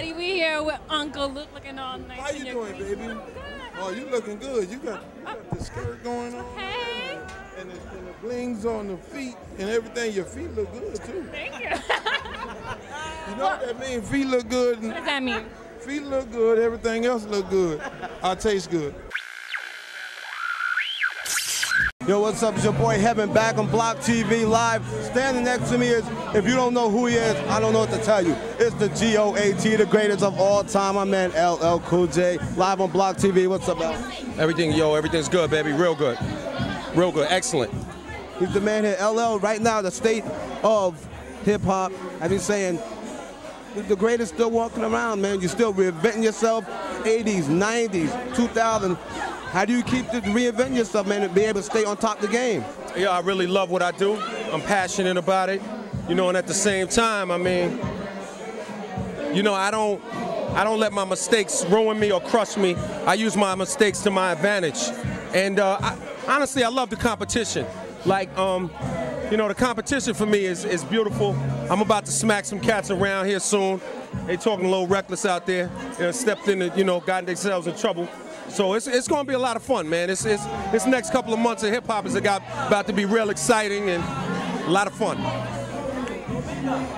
everybody. We here with Uncle Luke looking all nice. How you doing, baby? Oh, you looking good. You got, you got the skirt going on. Hey. And the, and the blings on the feet and everything. Your feet look good too. Thank you. You know what that means? Feet look good. what does that mean? Feet look good. Everything else look good. I taste good. Yo, what's up? It's your boy Heaven back on BlokTV Live. Standing next to me is, if you don't know who he is, I don't know what to tell you. It's the G-O-A-T, the greatest of all time. My man LL Cool J, live on BlokTV. What's up, L? Everything, yo, everything's good, baby. Real good. Real good. Excellent. He's the man here. LL, right now, the state of hip hop. I've been saying, the greatest still walking around, man. You're still reinventing yourself. 80s, 90s, 2000. How do you keep the, reinventing yourself, man, and be able to stay on top of the game? Yeah, I really love what I do. I'm passionate about it. You know, and at the same time, I mean, you know, I don't I don't let my mistakes ruin me or crush me. I use my mistakes to my advantage. And uh, I, honestly, I love the competition. Like, um, you know, the competition for me is, is beautiful. I'm about to smack some cats around here soon. They talking a little reckless out there. You know, stepped in, you know, got themselves in trouble. So it's, it's going to be a lot of fun, man. It's, it's, this next couple of months of hip hop is about, about to be real exciting and a lot of fun.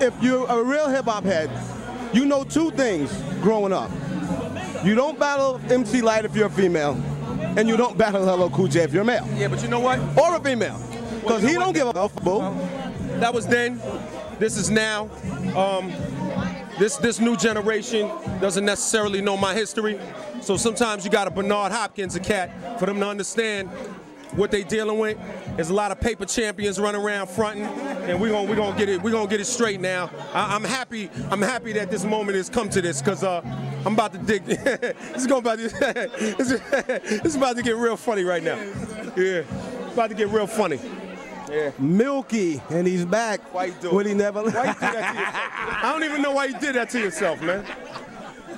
If you're a real hip hop head, you know two things growing up. You don't battle MC Lyte if you're a female, and you don't battle LL Cool J if you're a male. Yeah, but you know what? Or a female. Because he don't give a f, boo. That was then. This is now. Um, this this new generation doesn't necessarily know my history, so sometimes you got a Bernard Hopkins a cat for them to understand what they dealing with. There's a lot of paper champions running around fronting, and we're gonna we gonna get it we gonna get it straight now. I, I'm happy I'm happy that this moment has come to this because uh, I'm about to dig. it's going about to, it's, it's about to get real funny right now. Yeah, about to get real funny. Yeah. Milky, and he's back. Why you do What it? he never Why you do that to yourself? I don't even know why you did that to yourself, man.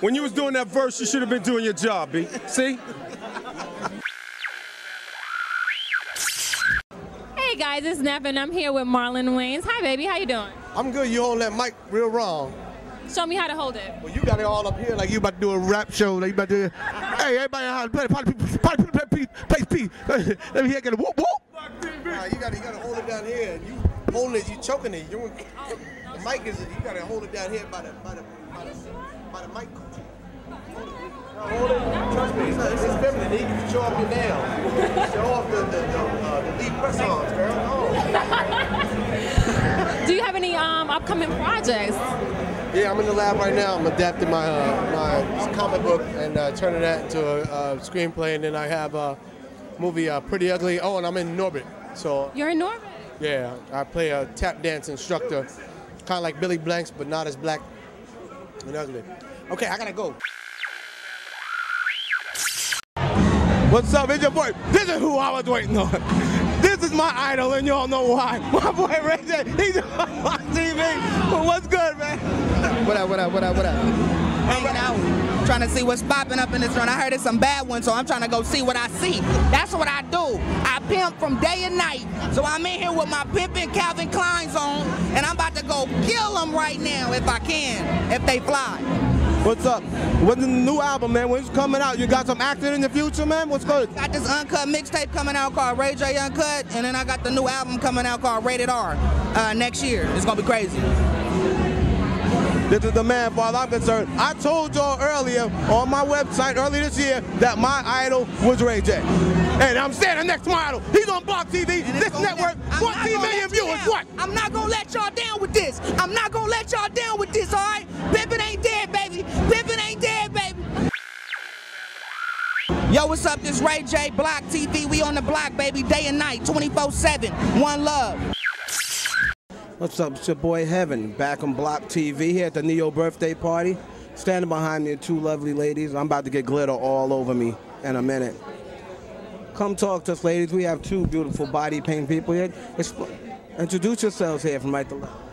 When you was doing that verse, you should have been doing your job, B. See? Hey guys, it's Neff and I'm here with Marlon Wayans. Hi baby, how you doing? I'm good. You hold that mic real wrong. Show me how to hold it. Well, you got it all up here like you about to do a rap show. Like you about to. hey, everybody, how to play party, party, party, party, play P. Let me hear get a whoop whoop. Nah, you gotta, you gotta hold it down here. You holding it, you choking it. You, the mic is, you gotta hold it down here by the, by the, by the, by the mic. Trust me, it's, it's, it's feminine. You can show off your nails. Show off the, the, the, uh, the lead press-ons, girl. No. Do you have any um, upcoming projects? Yeah, I'm in the lab right now. I'm adapting my uh, my comic book and uh, turning that into a, uh screenplay, and then I have a movie uh, Pretty Ugly. Oh, and I'm in Norbit. So You're in Norbit. yeah, I play a tap dance instructor, kind of like Billy Blanks, but not as black and ugly. Okay, I gotta go. What's up? It's your boy. This is who I was waiting on. This is my idol, and y'all know why. My boy Ray J. He's on TV. What's good, man? What up, what up, what up, what up? Hanging out, trying to see what's popping up in this run. I heard it's some bad ones, so I'm trying to go see what I see. That's what I do. I pimp from day and night. So I'm in here with my pimpin' Calvin Klein's on, and I'm about to go kill them right now if I can, if they fly. What's up? What's the new album, man? When's it coming out? You got some acting in the future, man? What's good? Got this uncut mixtape coming out called Ray J Uncut, and then I got the new album coming out called Rated R uh, next year. It's gonna be crazy. This is the man, far as I'm concerned. I told y'all earlier on my website earlier this year that my idol was Ray J. And I'm standing next to my idol. He's on BlokTV. This network, get- I'm not 14 gonna million viewers. What? I'm not gonna let y'all down with this. I'm not gonna let y'all down with Yo, what's up? This Ray J BlokTV. We on the block, baby, day and night, 24-7. One love. What's up? It's your boy Heaven, back on BlokTV here at the Ne-Yo birthday party. Standing behind me are two lovely ladies. I'm about to get glitter all over me in a minute. Come talk to us, ladies. We have two beautiful body paint people here. Introduce yourselves here from right to left.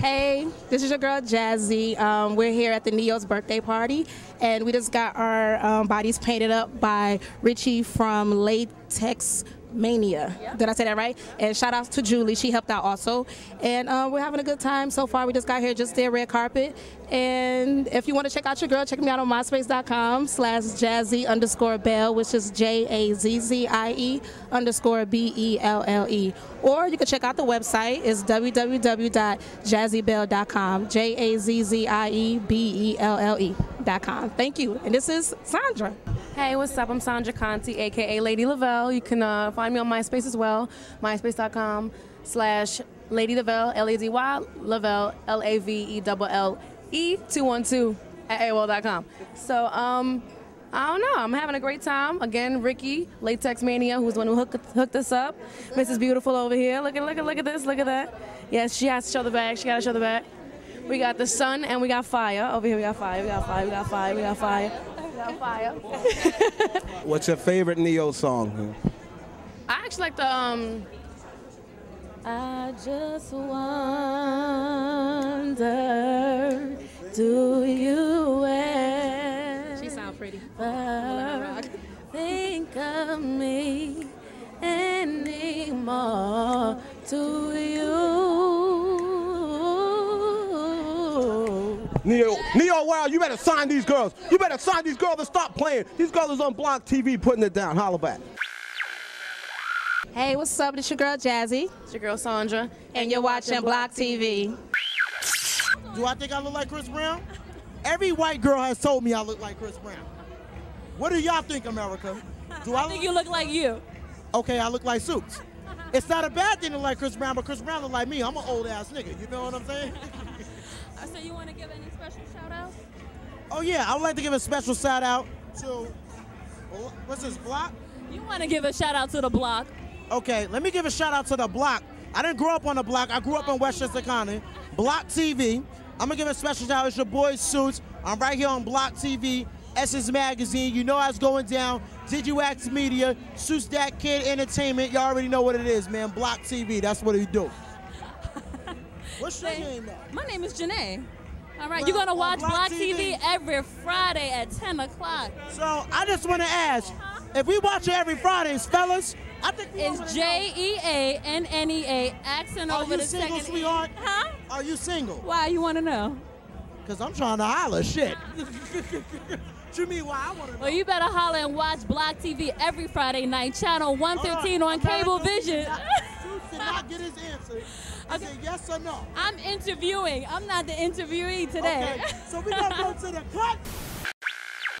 Hey, this is your girl Jazzy. Um, we're here at the Ne-Yo's birthday party, and we just got our um, bodies painted up by Richie from Latex Mania. Did I say that right? And shout out to Julie. She helped out also. And uh, we're having a good time so far. We just got here, just did red carpet. And if you want to check out your girl, check me out on myspace.com slash jazzy underscore bell, which is J A Z Z I E underscore B E L L E. Or you can check out the website. It's www.jazzybell.com. J A Z Z I E B E L L E.com. Thank you. And this is Sandra. Hey, what's up? I'm Sandra Conti, aka Lady Lavelle. You can uh, find me on MySpace as well, myspace.com slash Lady Lavelle, L-A-D-Y, Lavelle, L-A-V-E double L-E 212 at AOL.com. So, um, I don't know. I'm having a great time. Again, Ricky, Latex Mania, who's the one who hooked, hooked us up. Mrs. Beautiful over here. Look at, look at, look at this. Look at that. Yes, she has to show the back. She got to show the back. We got the sun and we got fire. Over here we got fire. We got fire. We got fire. We got fire. We fire. What's your favorite Ne-Yo song? I actually like the um. I just wonder, do you ever She sound pretty. think of me Ne-Yo, Ne-Yo Wild, you better sign these girls. You better sign these girls and stop playing. These girls is on BlokTV putting it down. Holla back. Hey, what's up? It's your girl Jazzy. It's your girl Sandra, And you're watching BlokTV. Do I think I look like Chris Brown? Every white girl has told me I look like Chris Brown. What do y'all think, America? Do I, think you look like you. Okay, I look like Suits. It's not a bad thing to like Chris Brown, but Chris Brown look like me. I'm an old ass nigga. You know what I'm saying? So you want to give any Oh yeah, I would like to give a special shout out to what's this block? You want to give a shout out to the block. Okay, let me give a shout out to the block. I didn't grow up on the block. I grew up in Westchester County. BlokTV. I'm gonna give a special shout out. It's your boy Suits. I'm right here on BlokTV, Essence Magazine. You know how it's going down. Digiwax Media, Suits That Kid Entertainment. Y'all already know what it is, man. BlokTV. That's what we do. What's your name, though? My name is Janae. All right, you're gonna watch Block BlokTV. TV every Friday at 10 o'clock. So I just want to ask, if we watch it every Fridays, fellas, I think we It's J E A N N E A. Accent Are over you the single, second. E. sweetheart? Huh? Are you single? Why you want to know? Cause I'm trying to holler. Shit. what you mean? Why I want to know? Well, you better holler and watch BlokTV every Friday night, channel 115 on America Cable Vision. did not get his answer. Is it yes or no? I'm interviewing. I'm not the interviewee today. Okay. So we gonna go to the cut.